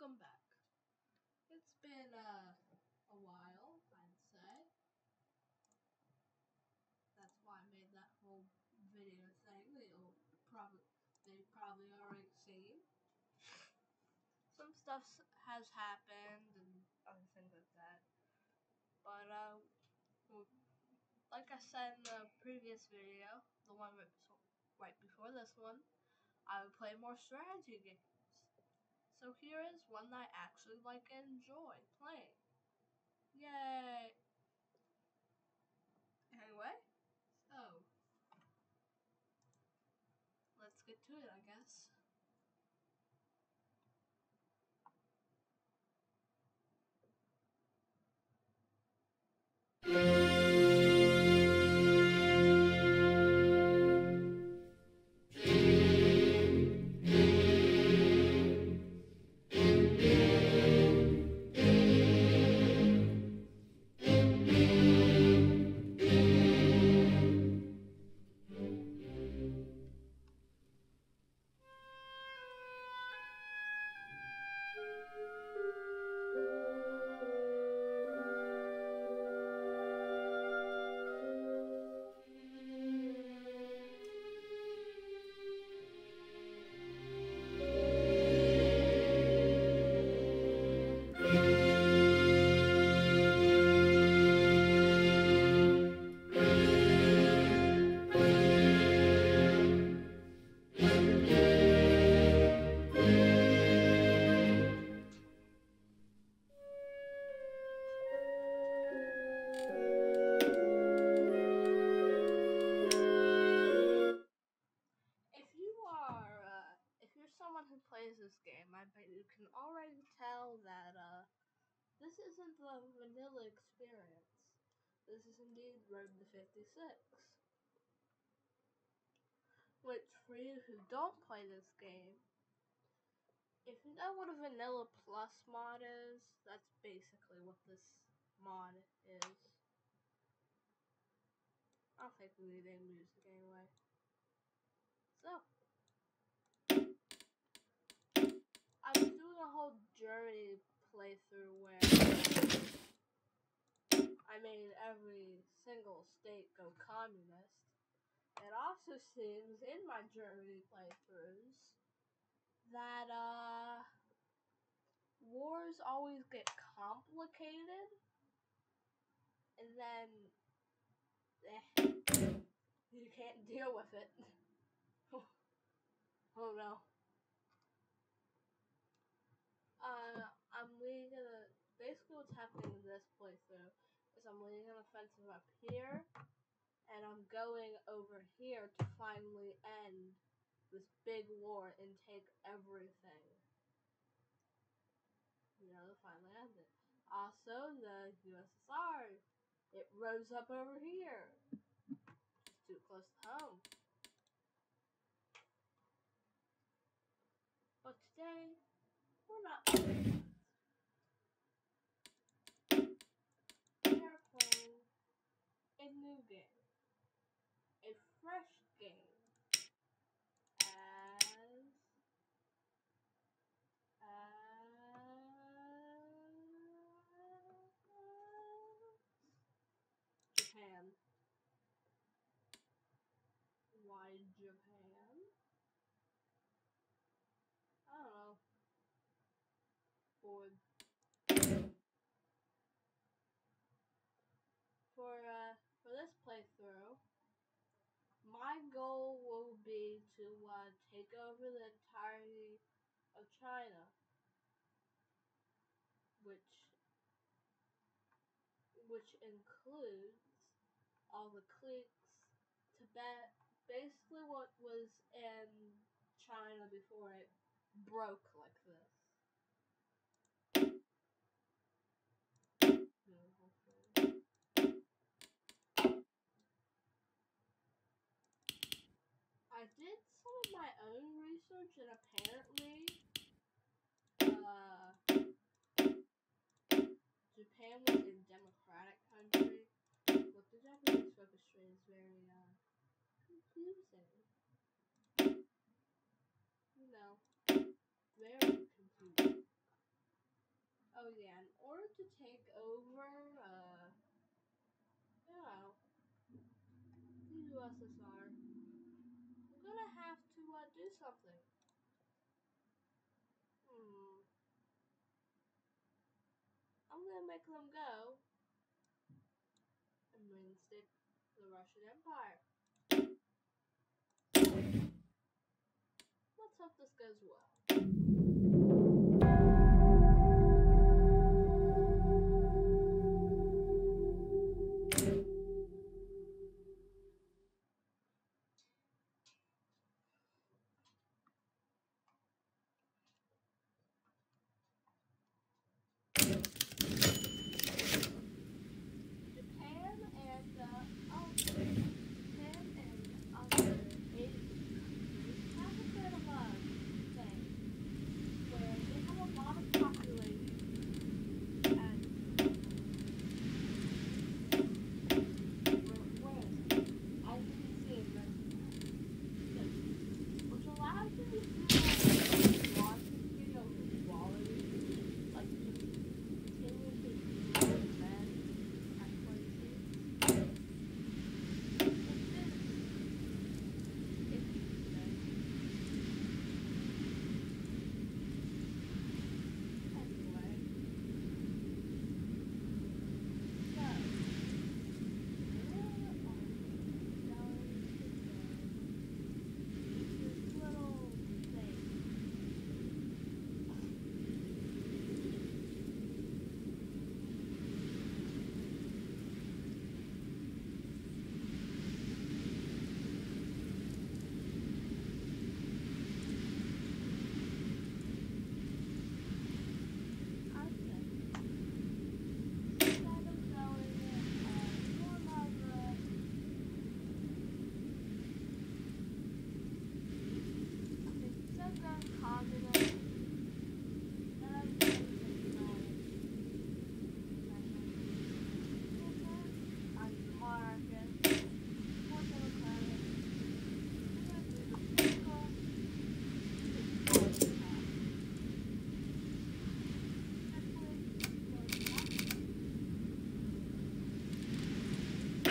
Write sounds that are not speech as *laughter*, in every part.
welcome back. It's been uh, a while, I'd say. That's why I made that whole video thing that you'll probably they probably already seen. Some stuff has happened and other things like that. But uh, like I said in the previous video, the one right before this one, I would play more strategy games. So here is one that I actually like and enjoy playing. Yay! Anyway, so let's get to it, I guess. Can already tell that uh, this isn't the vanilla experience. This is indeed Road to 56. Which, for you who don't play this game, if you know what a Vanilla Plus mod is, that's basically what this mod is. I don't think we need any music anyway. So, I was doing a whole Germany playthrough where I made every single state go communist. It also seems in my Germany playthroughs that uh wars always get complicated and then eh, *laughs* you can't deal with it. *laughs* oh no. Uh, I'm leading a, basically what's happening in this playthrough is I'm leading an offensive up here, and I'm going over here to finally end this big war and take everything. You know, finally end it. Also, the USSR, it rose up over here. Too close to home. But today, we're not playing. We are playing a new game. A fresh game. As Japan. Why Japan? I don't know for for uh, for this playthrough, my goal will be to uh, take over the entirety of China, which which includes all the cliques, Tibet, basically what was in China before it broke like this. I did some of my own research and apparently uh, Japan was a democratic country, but the Japanese focus trade is very uh, confusing. something. Hmm. I'm gonna make them go and reinstate the Russian Empire. Let's hope this goes well.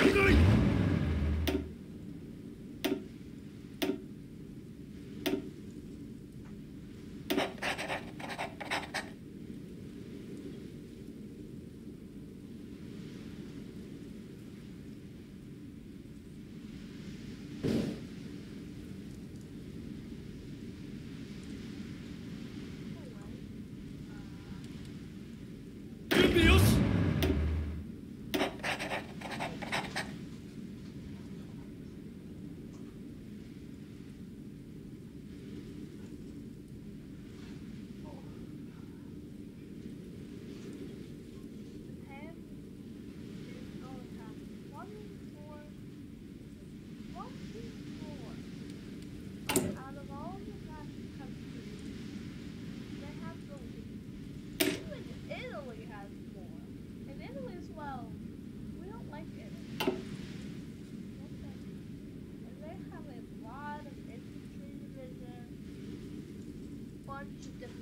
ひど。the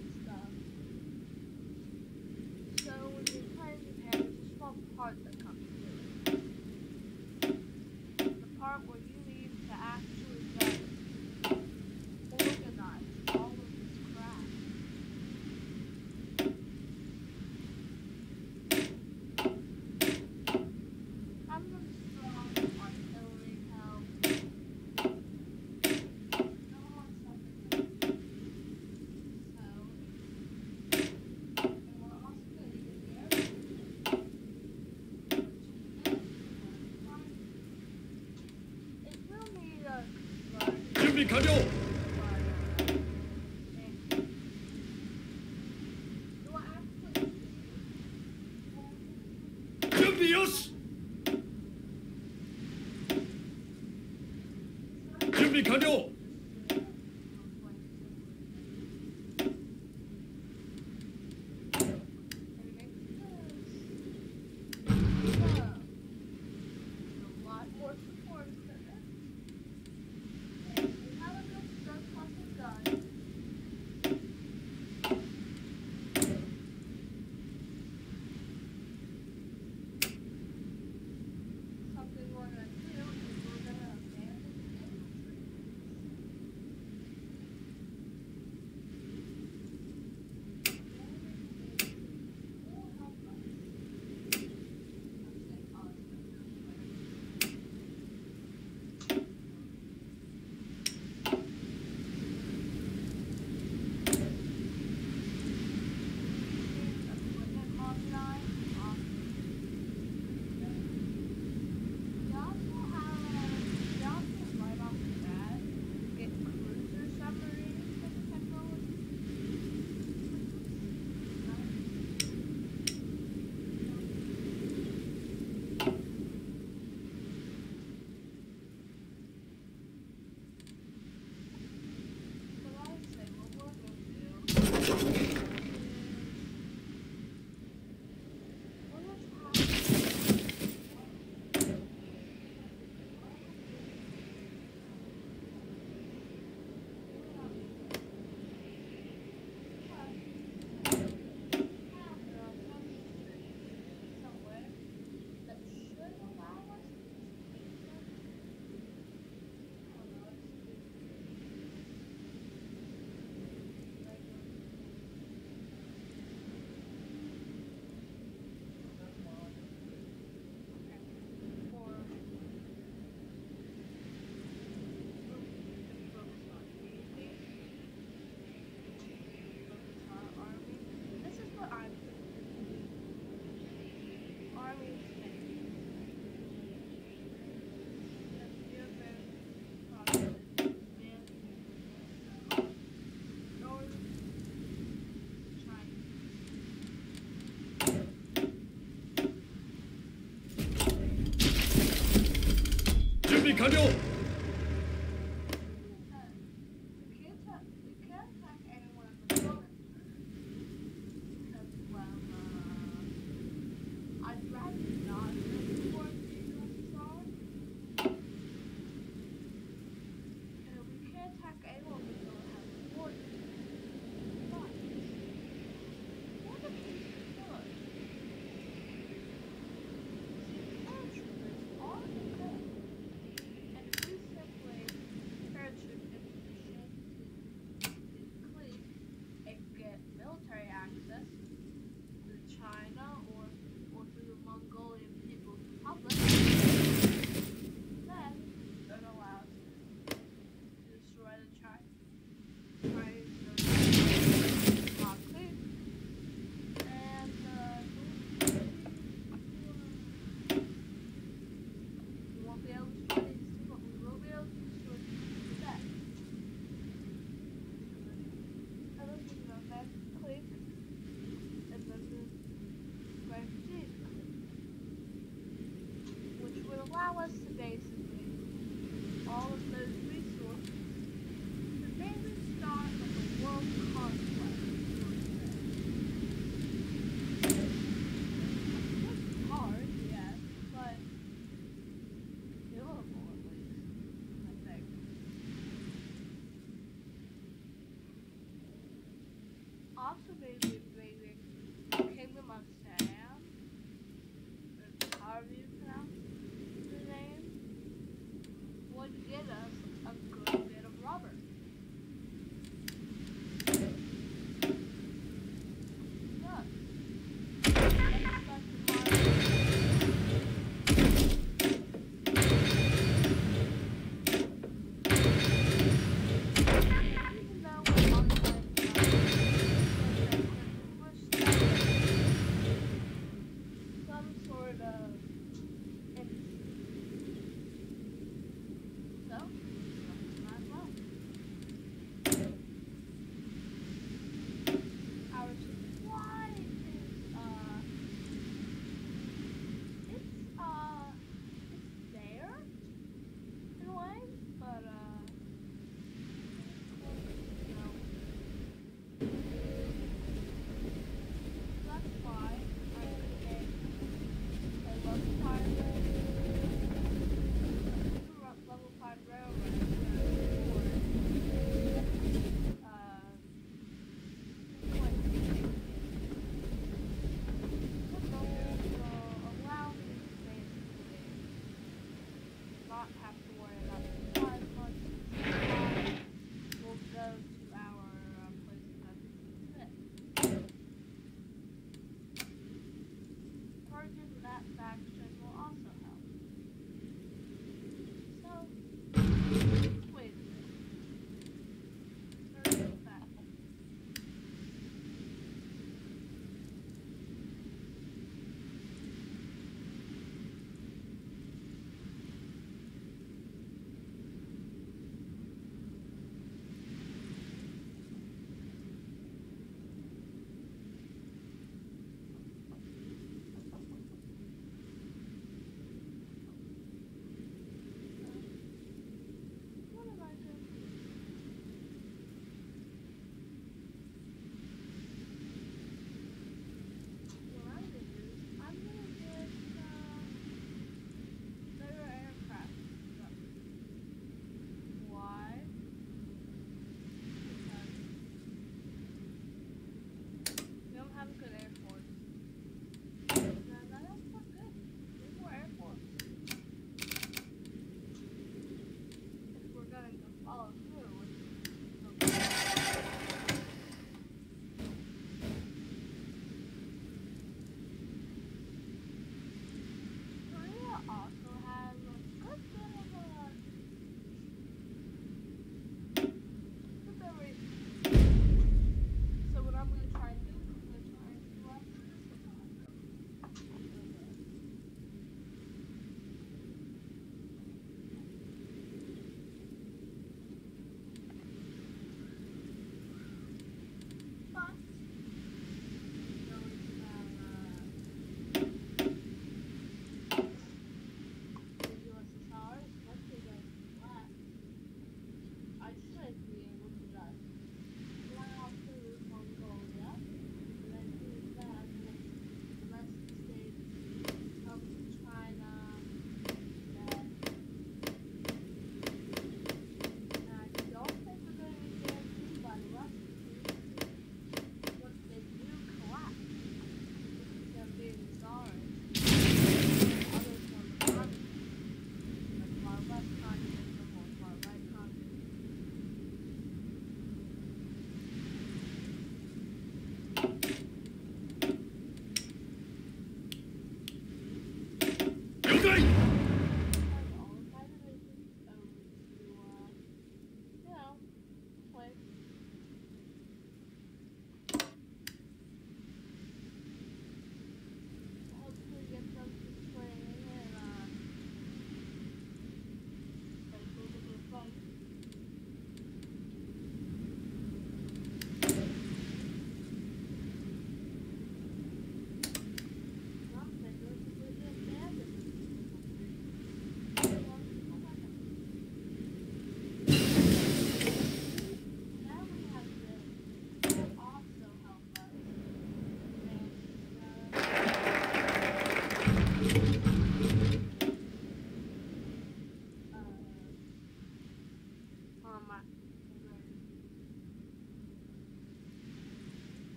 備完了準備よし。準備完了。看着。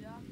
Yeah.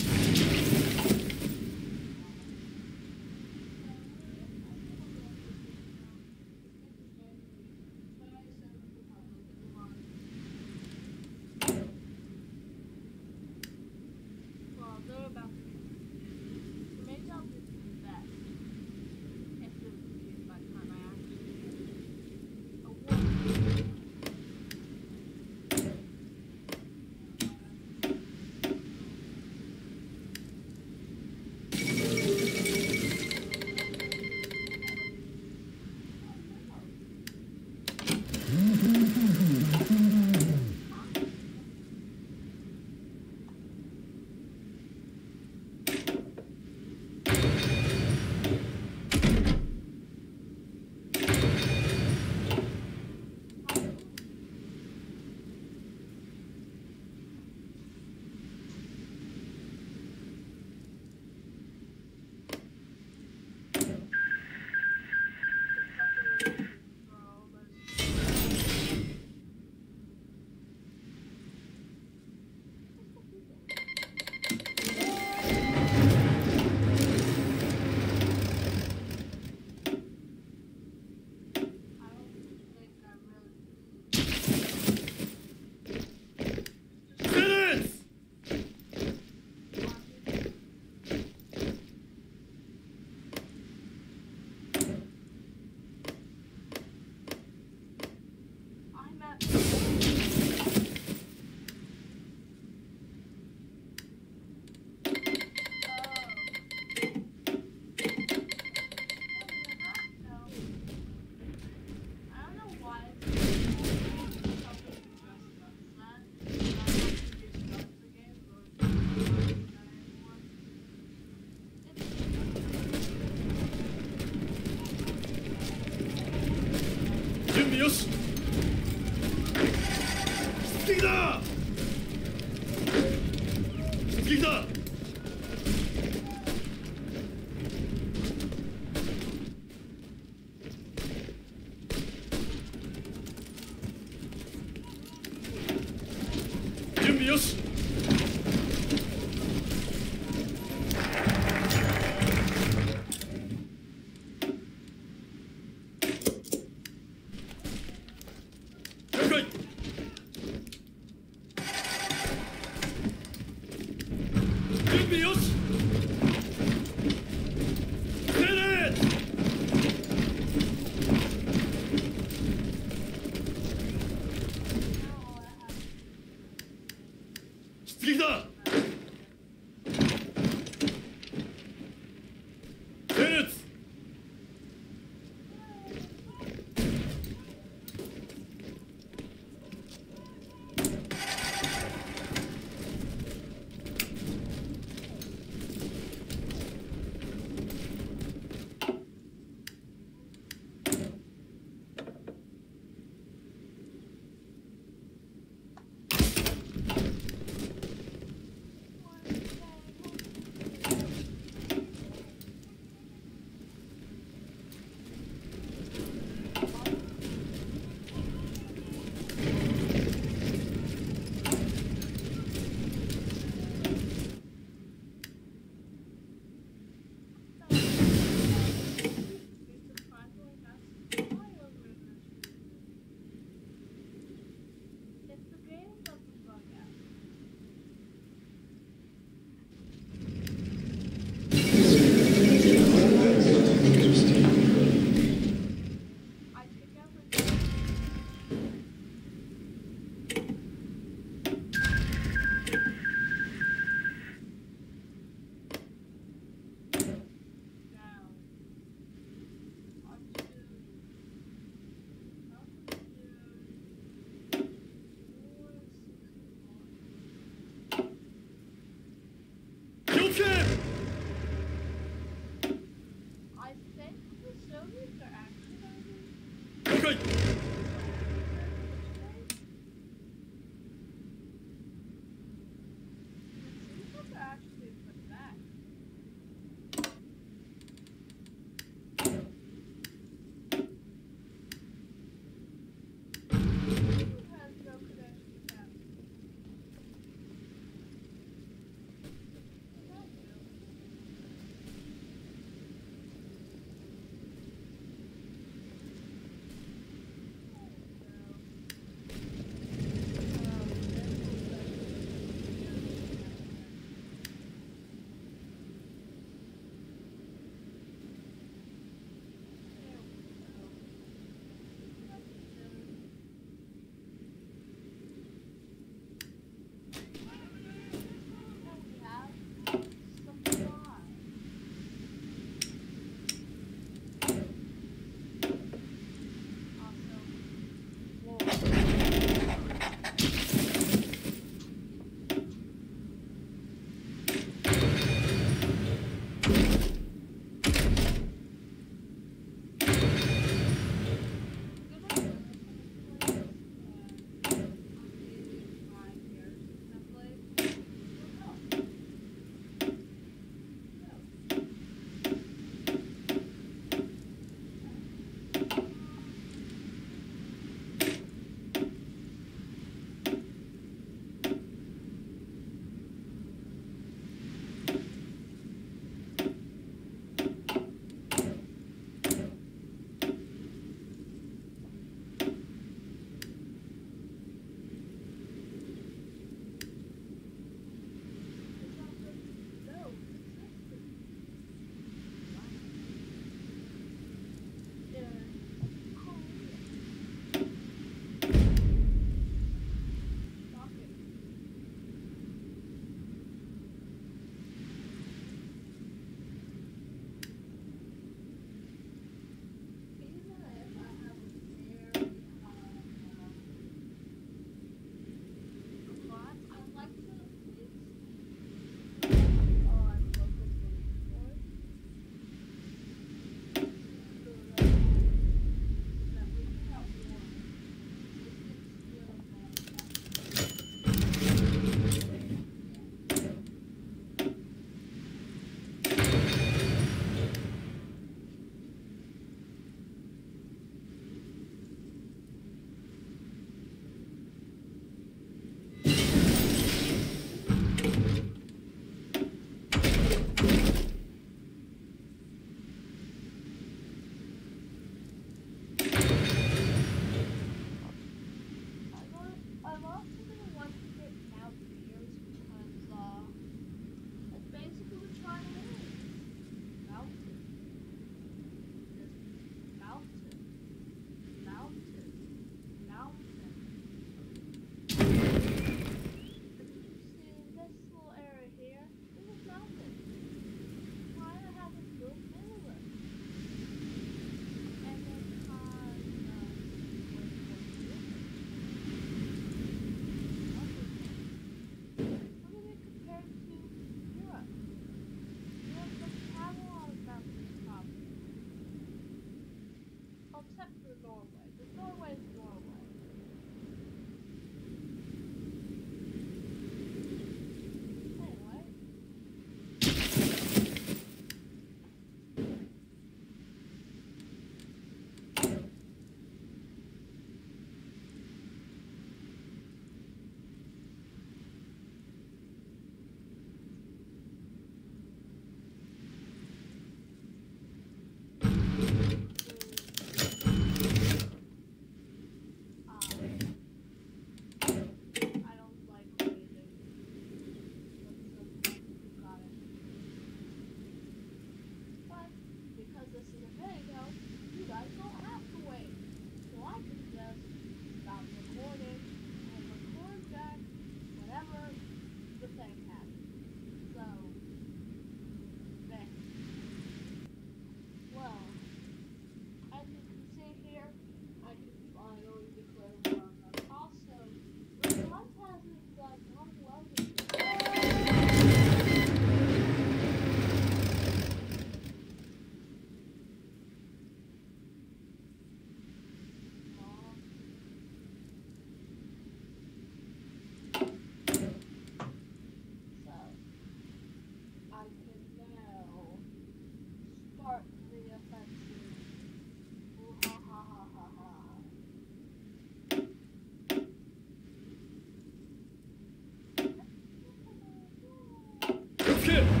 Get!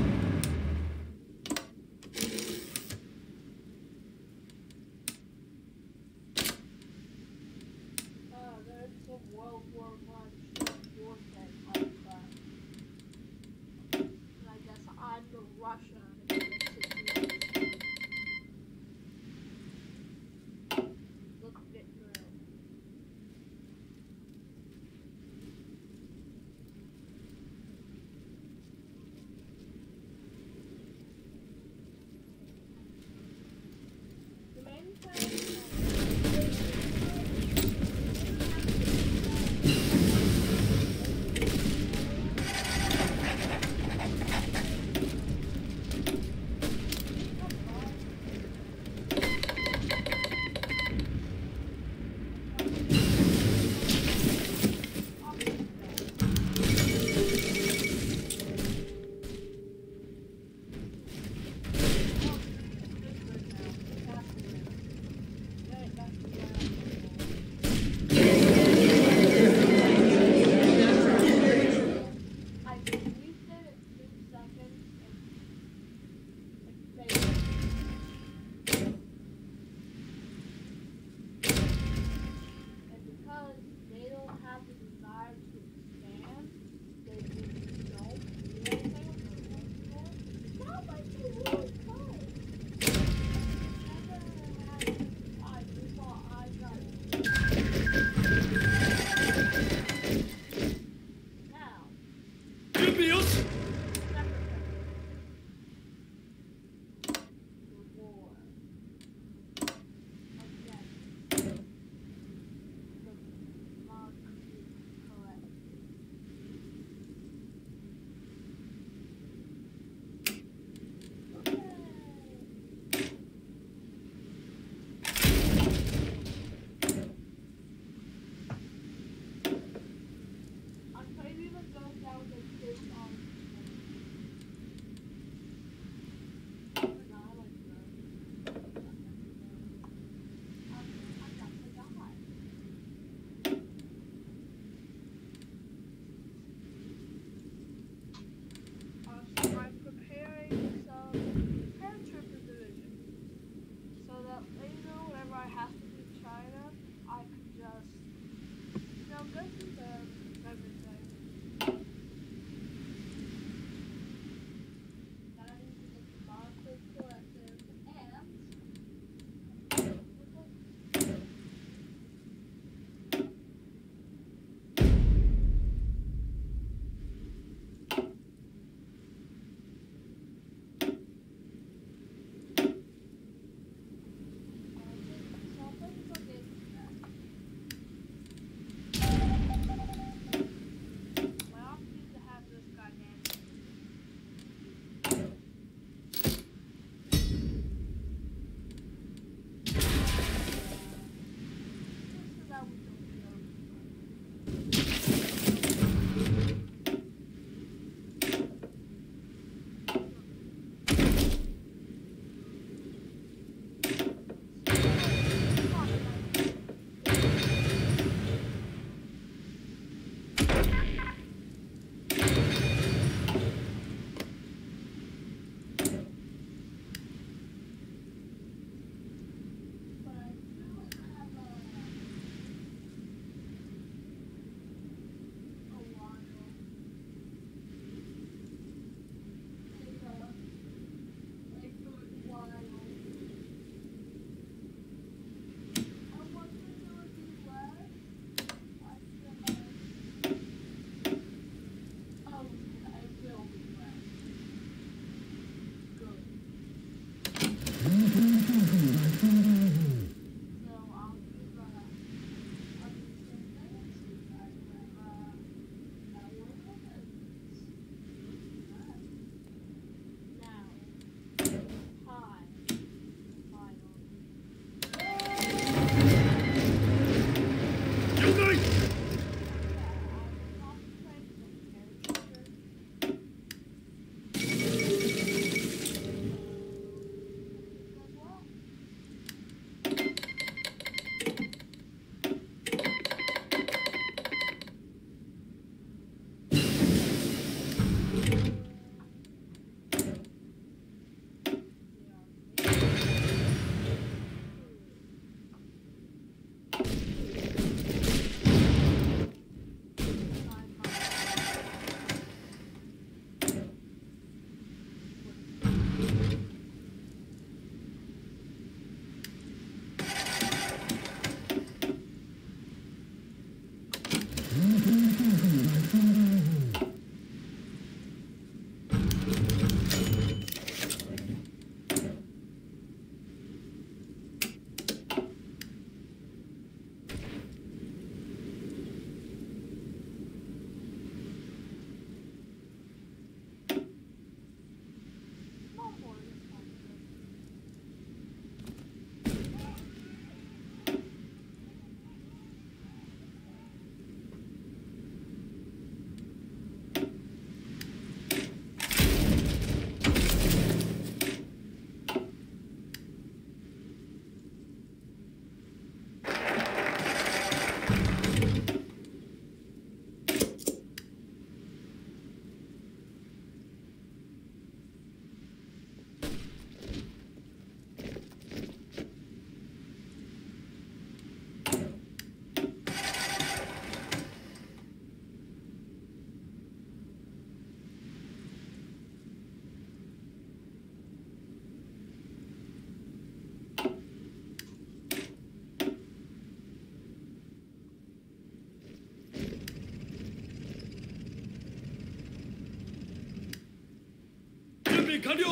完了。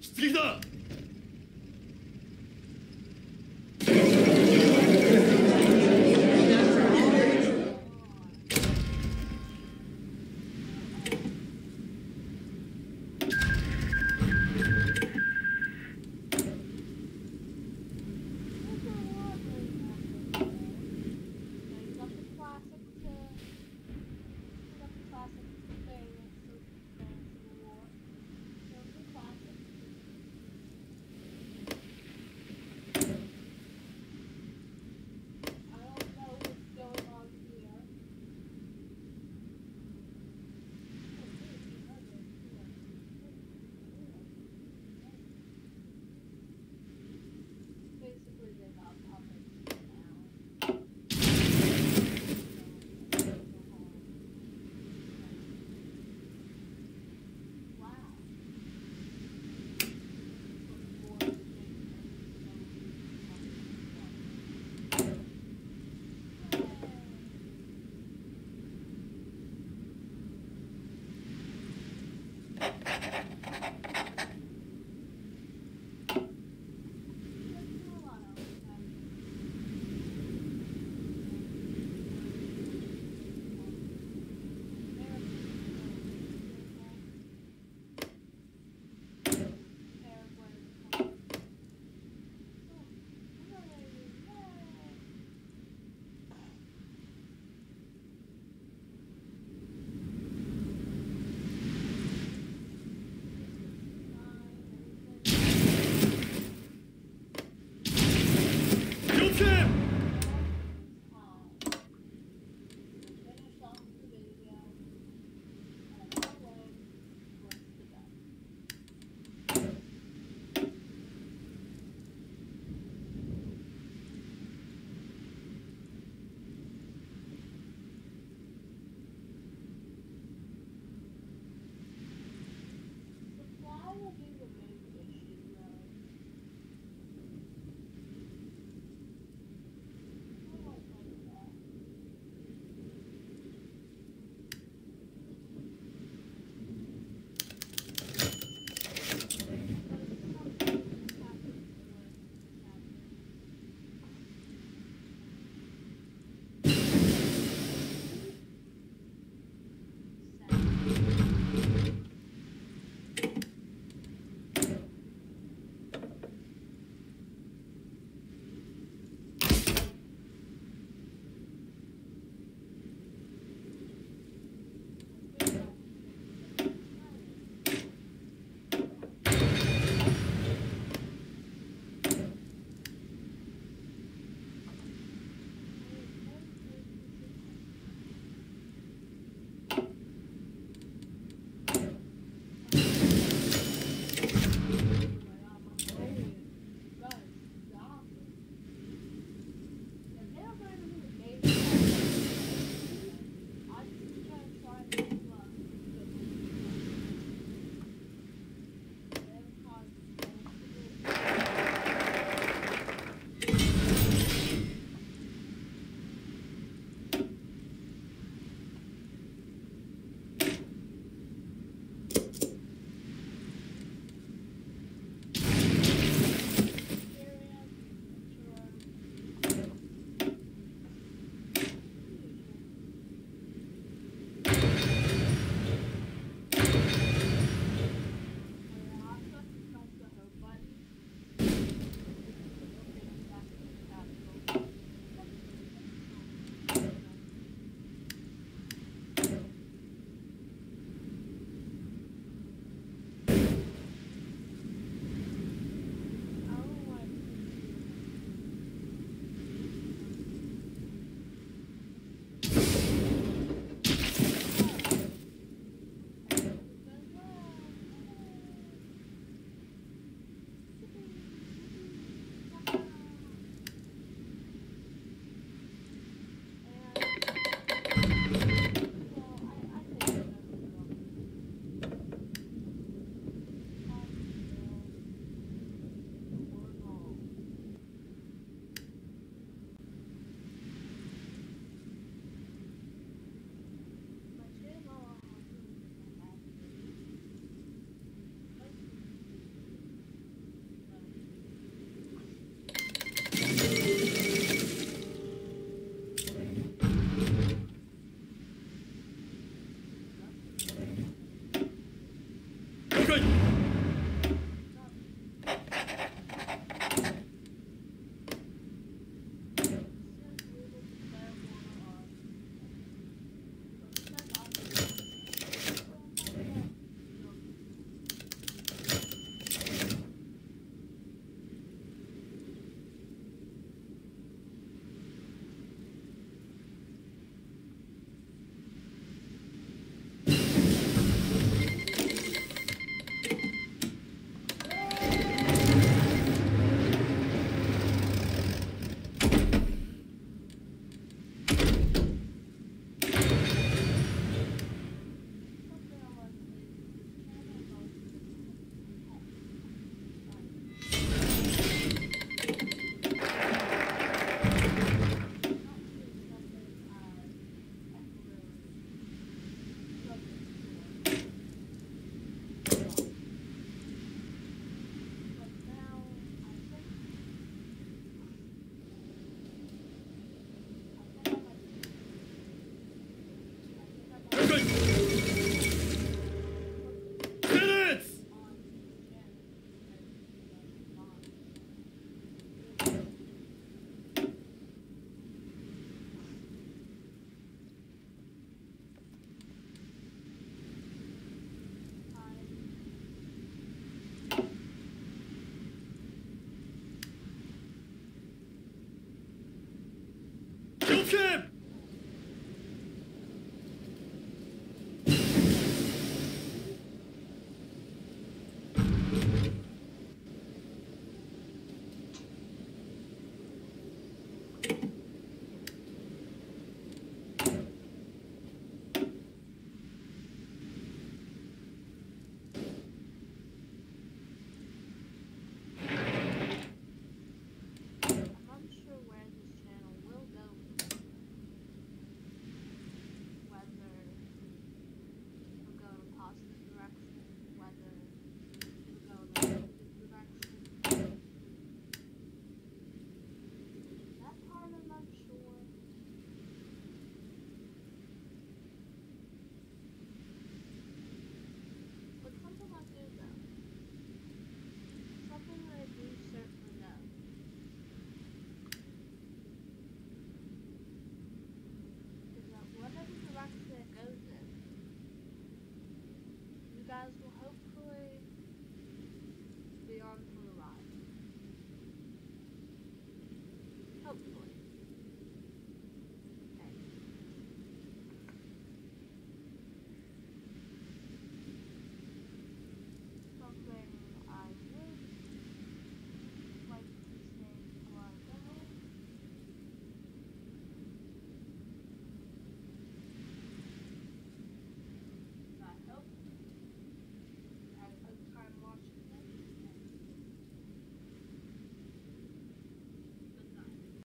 出撃だ。